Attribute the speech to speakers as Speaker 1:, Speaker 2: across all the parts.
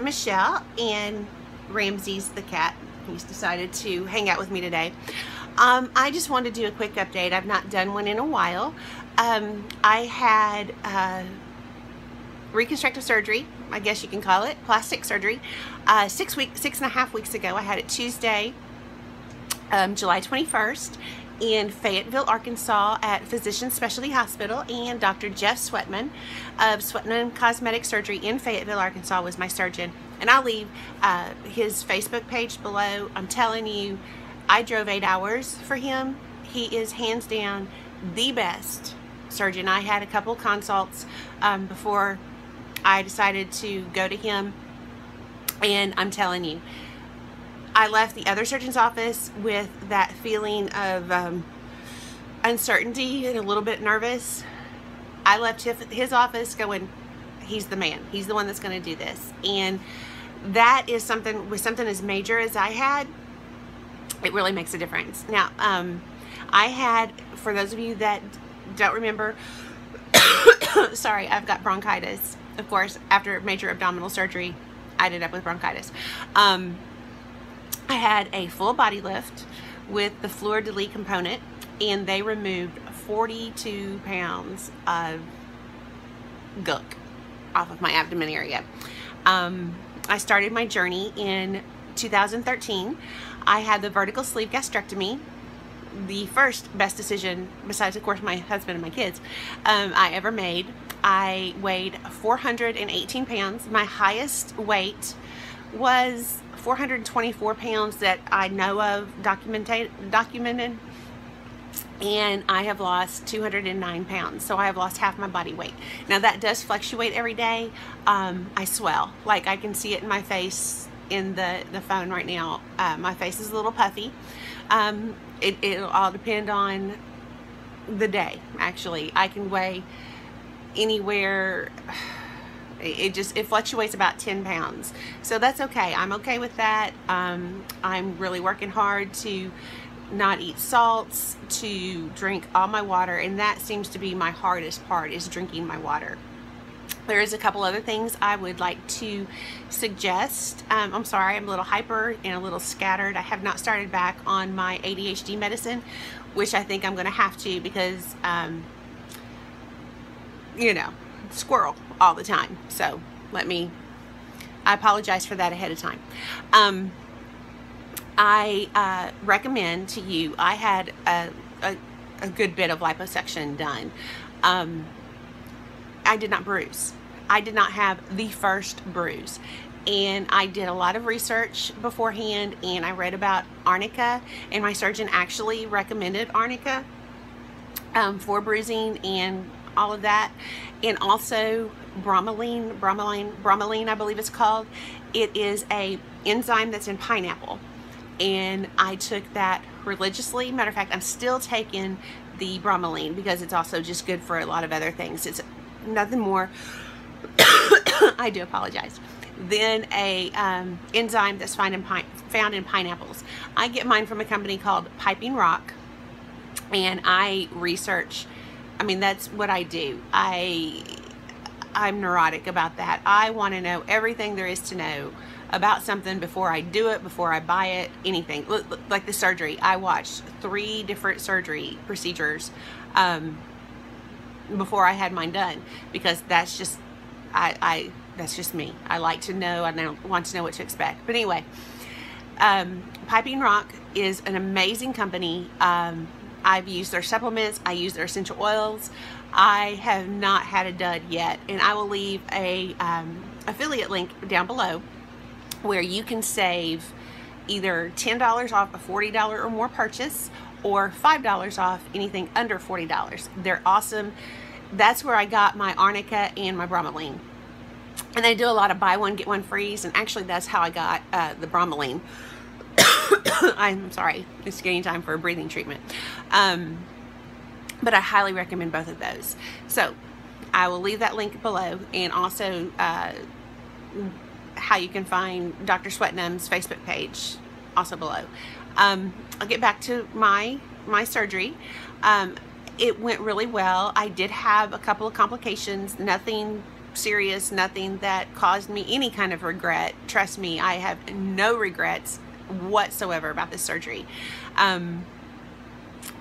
Speaker 1: Michelle and Ramses the cat. He's decided to hang out with me today. Um, I just wanted to do a quick update. I've not done one in a while. Um, I had uh, reconstructive surgery, I guess you can call it, plastic surgery, uh, six weeks, six and a half weeks ago. I had it Tuesday, um, July 21st in Fayetteville, Arkansas at Physician Specialty Hospital and Dr. Jeff Swetnam of Swetnam Cosmetic Surgery in Fayetteville, Arkansas was my surgeon. And I'll leave uh, his Facebook page below. I'm telling you, I drove eight hours for him. He is hands down the best surgeon. I had a couple consults um, before I decided to go to him and I'm telling you, I left the other surgeon's office with that feeling of um, uncertainty and a little bit nervous. I left his office going, he's the man. He's the one that's going to do this. And that is something, with something as major as I had, it really makes a difference. Now, um, I had, for those of you that don't remember, sorry, I've got bronchitis. Of course, after major abdominal surgery, I ended up with bronchitis. Um, I had a full body lift with the Fleur de Lis component and they removed 42 pounds of gunk off of my abdomen area. Um, I started my journey in 2013. I had the vertical sleeve gastrectomy, the first best decision, besides of course my husband and my kids, um, I ever made. I weighed 418 pounds. My highest weight was 424 pounds that I know of documented, documented. And I have lost 209 pounds so I have lost half my body weight. Now that does fluctuate every day. Um, I swell. Like I can see it in my face in the the phone right now. Uh, my face is a little puffy. Um, it, it'll all depend on the day actually. I can weigh anywhere it just it fluctuates about 10 pounds. So that's okay. I'm okay with that. Um, I'm really working hard to not eat salts to drink all my water and that seems to be my hardest part is drinking my water. There is a couple other things I would like to suggest. Um, I'm sorry, I'm a little hyper and a little scattered. I have not started back on my ADHD medicine, which I think I'm going to have to because, um, you know, squirrel all the time. So let me, I apologize for that ahead of time. Um, I uh, recommend to you, I had a, a, a, good bit of liposuction done. Um, I did not bruise. I did not have the first bruise. And I did a lot of research beforehand and I read about arnica and my surgeon actually recommended arnica um, for bruising and all of that. And also bromelain, bromelain, bromelain, I believe it's called. It is a enzyme that's in pineapple. And I took that religiously. Matter of fact, I'm still taking the bromelain because it's also just good for a lot of other things. It's nothing more, I do apologize, Then a um, enzyme that's found in, pine found in pineapples. I get mine from a company called Piping Rock and I research I mean, that's what I do. I, I'm neurotic about that. I want to know everything there is to know about something before I do it, before I buy it, anything. Like the surgery, I watched three different surgery procedures um, before I had mine done because that's just, I, I, that's just me. I like to know, I don't want to know what to expect. But anyway, um, Piping Rock is an amazing company. Um, I've used their supplements. I use their essential oils. I have not had a dud yet. And I will leave a um, affiliate link down below where you can save either $10 off a $40 or more purchase or $5 off anything under $40. They're awesome. That's where I got my arnica and my bromelain. And they do a lot of buy one, get one freeze. And actually that's how I got uh, the bromelain. I'm sorry, it's getting time for a breathing treatment. Um, but I highly recommend both of those. So I will leave that link below and also uh, how you can find Dr. Swetnam's Facebook page also below. Um, I'll get back to my my surgery. Um, it went really well. I did have a couple of complications, nothing serious, nothing that caused me any kind of regret. Trust me, I have no regrets whatsoever about this surgery. Um,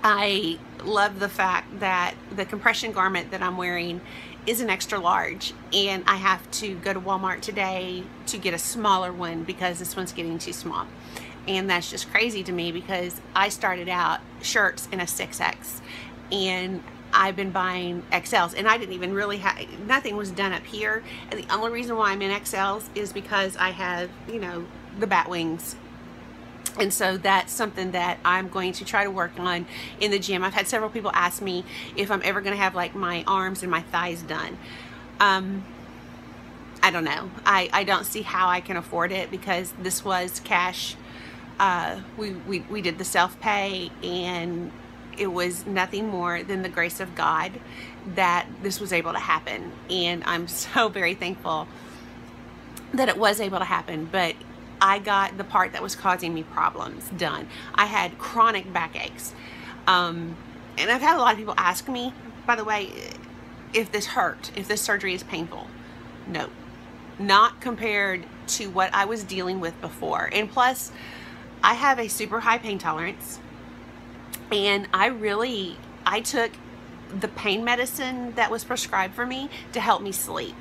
Speaker 1: I love the fact that the compression garment that I'm wearing is an extra large and I have to go to Walmart today to get a smaller one because this one's getting too small. And that's just crazy to me because I started out shirts in a 6X and I've been buying XLs and I didn't even really have nothing was done up here. And the only reason why I'm in XLs is because I have you know the bat wings and so that's something that I'm going to try to work on in the gym. I've had several people ask me if I'm ever going to have like my arms and my thighs done. Um, I don't know. I, I don't see how I can afford it because this was cash. Uh, we, we, we did the self-pay and it was nothing more than the grace of God that this was able to happen. And I'm so very thankful that it was able to happen. But I got the part that was causing me problems done. I had chronic backaches. Um, and I've had a lot of people ask me, by the way, if this hurt, if this surgery is painful. No, not compared to what I was dealing with before. And plus, I have a super high pain tolerance. And I really, I took the pain medicine that was prescribed for me to help me sleep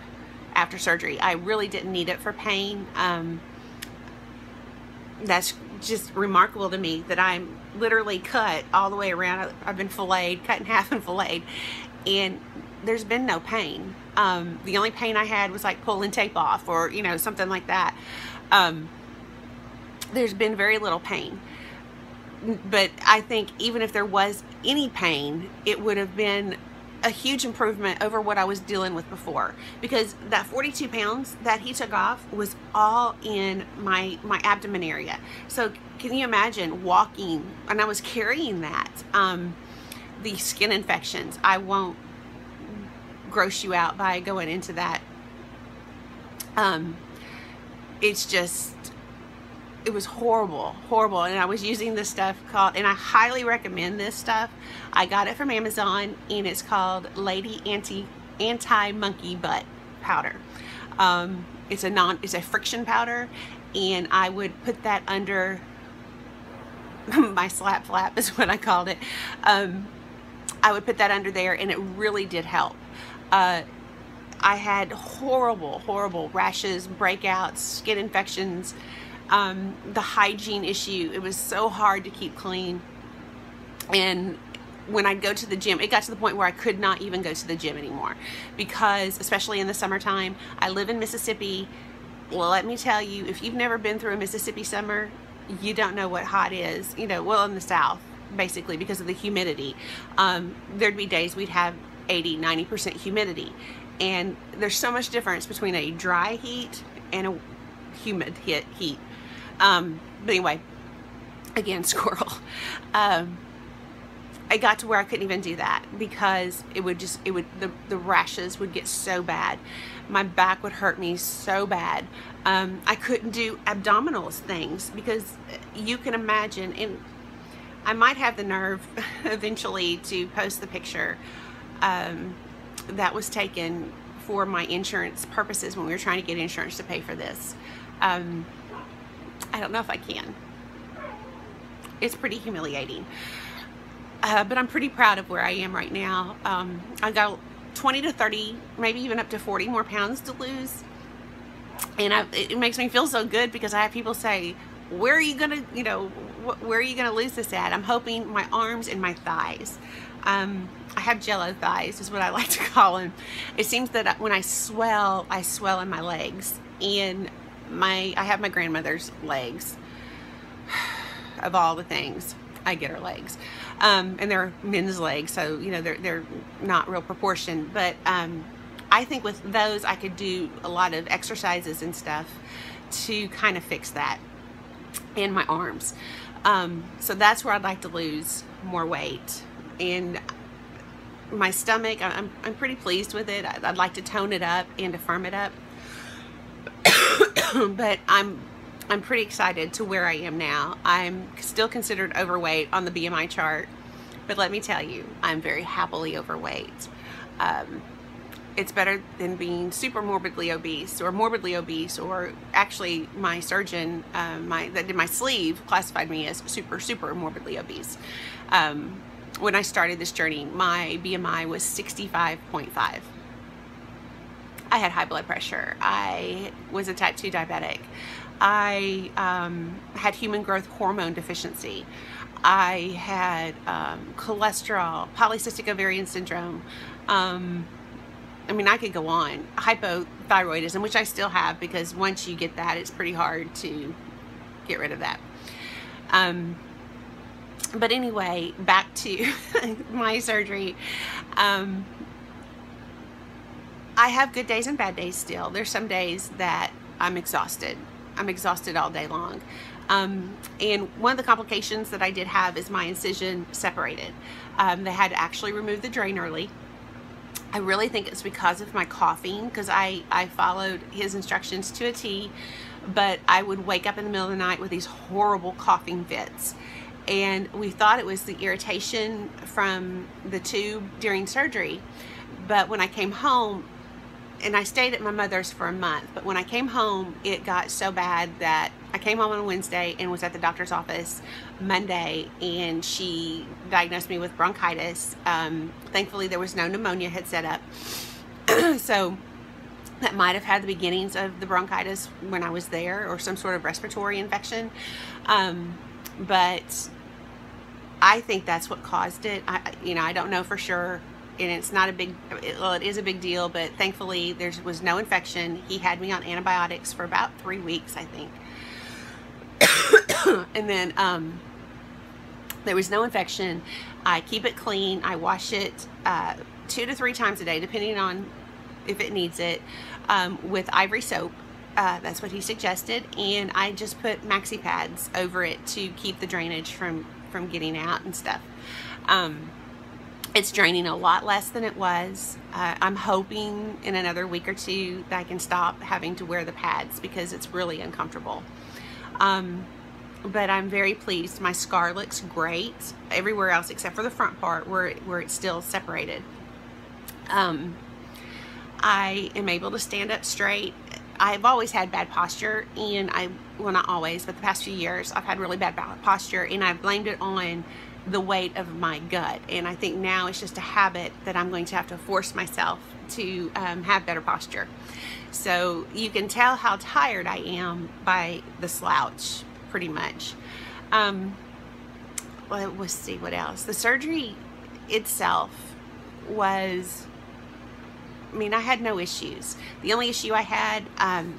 Speaker 1: after surgery. I really didn't need it for pain. Um, that's just remarkable to me that I'm literally cut all the way around. I've been filleted, cut in half and filleted, and there's been no pain. Um, the only pain I had was like pulling tape off or, you know, something like that. Um, there's been very little pain. But I think even if there was any pain, it would have been a huge improvement over what I was dealing with before. Because that 42 pounds that he took off was all in my my abdomen area. So can you imagine walking and I was carrying that um, the skin infections. I won't gross you out by going into that. Um, it's just it was horrible, horrible. And I was using this stuff called, and I highly recommend this stuff. I got it from Amazon and it's called Lady Anti Anti Monkey Butt Powder. Um, it's a non, it's a friction powder, and I would put that under my slap flap is what I called it. Um, I would put that under there, and it really did help. Uh, I had horrible, horrible rashes, breakouts, skin infections um, the hygiene issue. It was so hard to keep clean. And when I'd go to the gym, it got to the point where I could not even go to the gym anymore because, especially in the summertime, I live in Mississippi. Well, let me tell you, if you've never been through a Mississippi summer, you don't know what hot is. You know, well, in the South, basically, because of the humidity. Um, there'd be days we'd have 80, 90% humidity. And there's so much difference between a dry heat and a humid heat. Um, but anyway, again, squirrel. Um, I got to where I couldn't even do that because it would just, it would, the, the rashes would get so bad. My back would hurt me so bad. Um, I couldn't do abdominals things because you can imagine, and I might have the nerve eventually to post the picture um, that was taken for my insurance purposes when we were trying to get insurance to pay for this. Um, I don't know if I can. It's pretty humiliating. Uh, but I'm pretty proud of where I am right now. Um, I got 20 to 30, maybe even up to 40 more pounds to lose. And I, it makes me feel so good because I have people say, where are you going to, you know, wh where are you going to lose this at? I'm hoping my arms and my thighs. Um, I have jello thighs is what I like to call them. It seems that when I swell, I swell in my legs. And my I have my grandmother's legs. Of all the things I get her legs. Um, and they're men's legs so you know they're, they're not real proportion but um, I think with those I could do a lot of exercises and stuff to kind of fix that in my arms. Um, so that's where I'd like to lose more weight. And my stomach I'm, I'm pretty pleased with it. I'd like to tone it up and to firm it up but I'm I'm pretty excited to where I am now. I'm still considered overweight on the BMI chart, but let me tell you, I'm very happily overweight. Um, it's better than being super morbidly obese or morbidly obese or actually my surgeon um, my that did my sleeve classified me as super super morbidly obese um, when I started this journey my BMI was 65.5 I had high blood pressure I was a type 2 diabetic I um, had human growth hormone deficiency I had um, cholesterol polycystic ovarian syndrome um, I mean, I could go on. Hypothyroidism, which I still have because once you get that, it's pretty hard to get rid of that. Um, but anyway, back to my surgery. I have good days and bad days still. There's some days that I'm exhausted. I'm exhausted all day long. Um, and one of the complications that I did have is my incision separated. Um, they had to actually remove the drain early I really think it's because of my coughing because I, I followed his instructions to a T, but I would wake up in the middle of the night with these horrible coughing fits. And we thought it was the irritation from the tube during surgery. But when I came home, and I stayed at my mother's for a month, but when I came home, it got so bad that I came home on Wednesday and was at the doctor's office Monday, and she diagnosed me with bronchitis. Um, thankfully, there was no pneumonia had set up. so that might have had the beginnings of the bronchitis when I was there or some sort of respiratory infection. Um, but I think that's what caused it. I, you know, I don't know for sure and it's not a big well it is a big deal but thankfully there was no infection. He had me on antibiotics for about three weeks i think. And then um, there was no infection. I keep it clean. I wash it uh, two to three times a day depending on if it needs it um, with ivory soap. Uh, that's what he suggested. And I just put maxi pads over it to keep the drainage from from getting out and stuff. Um, it's draining a lot less than it was. Uh, I'm hoping in another week or two that I can stop having to wear the pads because it's really uncomfortable. Um, but I'm very pleased. My scar looks great everywhere else except for the front part where, where it's still separated. Um, I am able to stand up straight. I've always had bad posture and I, well not always, but the past few years I've had really bad posture and I've blamed it on the weight of my gut. And I think now it's just a habit that I'm going to have to force myself to um, have better posture. So you can tell how tired I am by the slouch, pretty much. Um, well, let's see what else. The surgery itself was, I mean, I had no issues. The only issue I had um,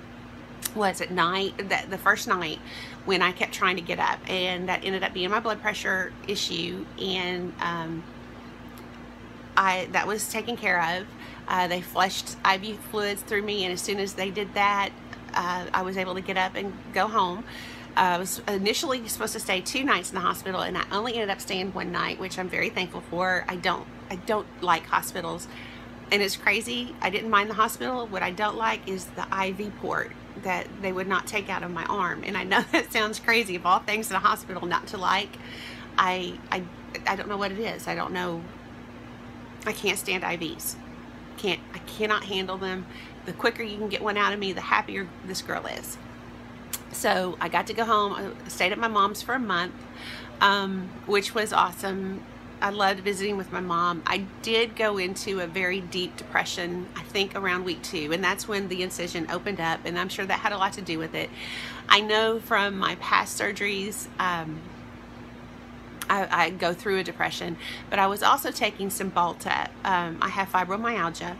Speaker 1: was at night, the, the first night, when I kept trying to get up and that ended up being my blood pressure issue and um, I that was taken care of. Uh, they flushed IV fluids through me and as soon as they did that uh, I was able to get up and go home. Uh, I was initially supposed to stay two nights in the hospital and I only ended up staying one night which I'm very thankful for. I don't I don't like hospitals and it's crazy. I didn't mind the hospital. What I don't like is the IV port that they would not take out of my arm. And I know that sounds crazy. Of all things in a hospital not to like, I, I, I don't know what it is. I don't know. I can't stand IVs. Can't, I cannot handle them. The quicker you can get one out of me, the happier this girl is. So I got to go home. I stayed at my mom's for a month, um, which was awesome. I loved visiting with my mom. I did go into a very deep depression, I think around week two, and that's when the incision opened up, and I'm sure that had a lot to do with it. I know from my past surgeries, um, I, I, go through a depression, but I was also taking Cymbalta. Um, I have fibromyalgia,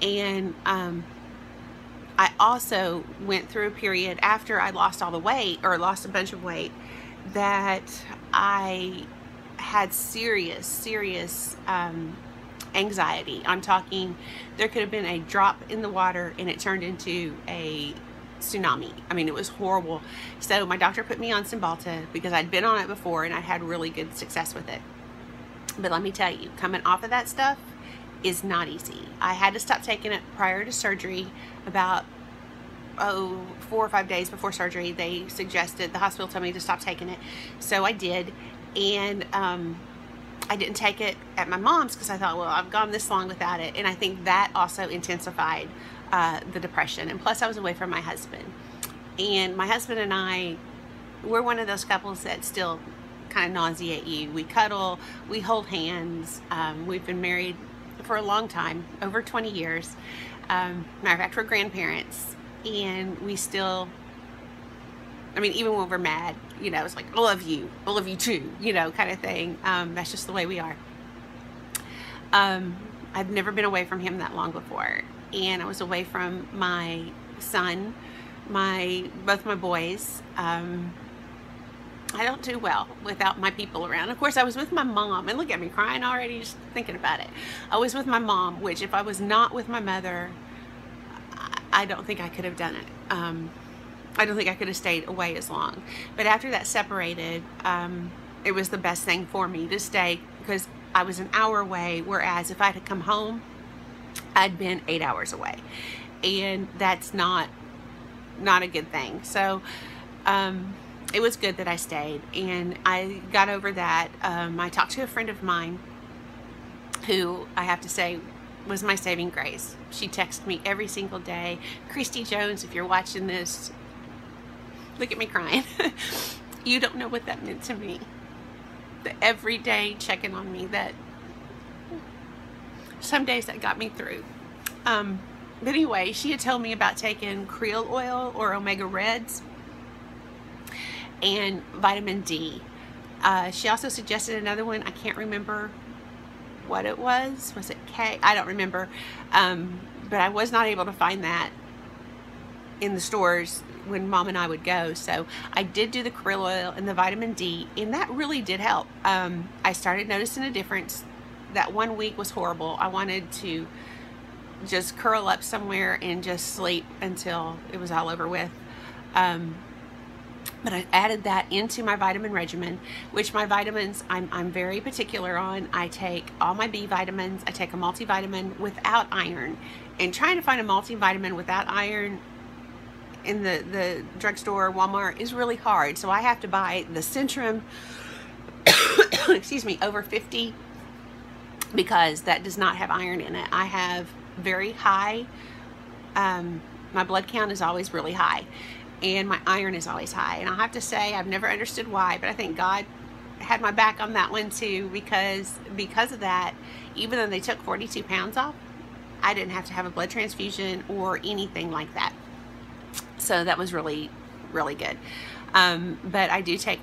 Speaker 1: and um, I also went through a period after I lost all the weight, or lost a bunch of weight, that I had serious, serious um, anxiety. I'm talking, there could have been a drop in the water and it turned into a tsunami. I mean, it was horrible. So my doctor put me on Cymbalta because I'd been on it before and I'd had really good success with it. But let me tell you, coming off of that stuff is not easy. I had to stop taking it prior to surgery about oh four or five days before surgery they suggested the hospital told me to stop taking it so I did and um, I didn't take it at my mom's because I thought, well, I've gone this long without it. And I think that also intensified uh, the depression. And plus, I was away from my husband. And my husband and I, we're one of those couples that still kind of nauseate you. We cuddle, we hold hands. Um, we've been married for a long time, over 20 years. Um, matter of fact, we're grandparents. And we still I mean, even when we're mad, you know, it's like, I love you, I love you too, you know, kind of thing. Um, that's just the way we are. Um, I've never been away from him that long before. And I was away from my son, my, both my boys. Um, I don't do well without my people around. Of course, I was with my mom, and look at me crying already just thinking about it. I was with my mom, which if I was not with my mother, I don't think I could have done it. Um, I don't think I could have stayed away as long. But after that separated, um, it was the best thing for me to stay because I was an hour away, whereas if I had come home, I'd been eight hours away. And that's not not a good thing. So um, it was good that I stayed. And I got over that. Um, I talked to a friend of mine who I have to say was my saving grace. She texted me every single day. Christy Jones, if you're watching this, Look at me crying. you don't know what that meant to me. The everyday checking on me that some days that got me through. Um, but anyway, she had told me about taking krill oil or omega reds and vitamin D. Uh, she also suggested another one. I can't remember what it was. Was it K? I don't remember. Um, but I was not able to find that in the stores when mom and I would go. So I did do the krill oil and the vitamin D, and that really did help. Um, I started noticing a difference. That one week was horrible. I wanted to just curl up somewhere and just sleep until it was all over with. Um, but I added that into my vitamin regimen, which my vitamins I'm, I'm very particular on. I take all my B vitamins. I take a multivitamin without iron. And trying to find a multivitamin without iron in the, the drugstore Walmart is really hard. So I have to buy the Centrum, excuse me, over 50 because that does not have iron in it. I have very high, um, my blood count is always really high and my iron is always high. And i have to say, I've never understood why, but I think God had my back on that one too because because of that, even though they took 42 pounds off, I didn't have to have a blood transfusion or anything like that. So that was really, really good. Um, but I do take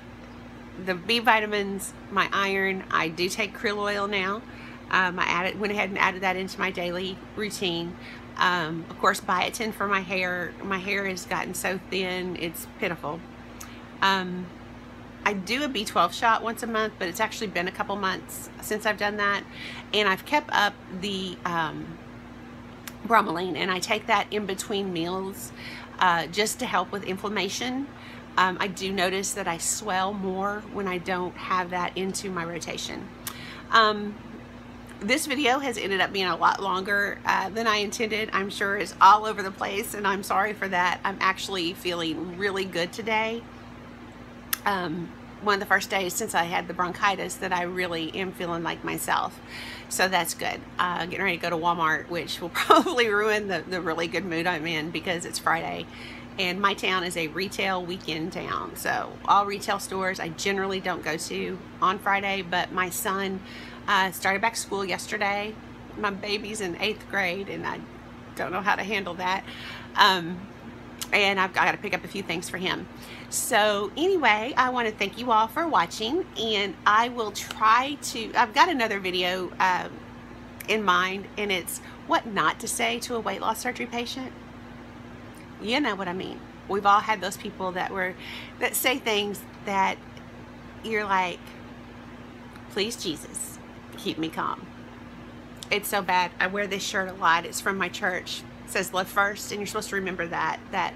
Speaker 1: the B vitamins, my iron. I do take krill oil now. Um, I added, went ahead and added that into my daily routine. Um, of course, biotin for my hair. My hair has gotten so thin, it's pitiful. Um, I do a B12 shot once a month, but it's actually been a couple months since I've done that. And I've kept up the um, bromelain, and I take that in between meals uh, just to help with inflammation. Um, I do notice that I swell more when I don't have that into my rotation. Um, this video has ended up being a lot longer uh, than I intended. I'm sure it's all over the place and I'm sorry for that. I'm actually feeling really good today. Um, one of the first days since I had the bronchitis that I really am feeling like myself. So that's good. Uh, getting ready to go to Walmart, which will probably ruin the, the really good mood I'm in because it's Friday. And my town is a retail weekend town. So all retail stores I generally don't go to on Friday, but my son uh, started back school yesterday. My baby's in eighth grade and I don't know how to handle that. Um, and I've got to pick up a few things for him. So anyway, I want to thank you all for watching and I will try to, I've got another video um, in mind and it's what not to say to a weight loss surgery patient. You know what I mean. We've all had those people that were, that say things that you're like, please Jesus, keep me calm. It's so bad. I wear this shirt a lot. It's from my church says love first and you're supposed to remember that that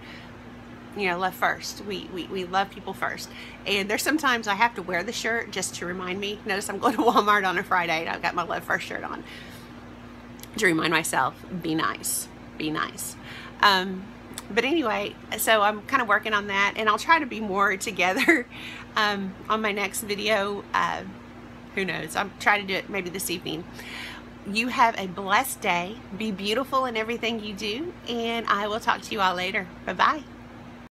Speaker 1: you know love first. We, we we love people first. And there's sometimes I have to wear the shirt just to remind me. Notice I'm going to Walmart on a Friday and I've got my love first shirt on. To remind myself be nice be nice. Um, but anyway so I'm kind of working on that and I'll try to be more together um, on my next video. Uh, Who knows? I'm trying to do it maybe this evening. You have a blessed day. Be beautiful in everything you do. And I will talk to you all later. Bye-bye.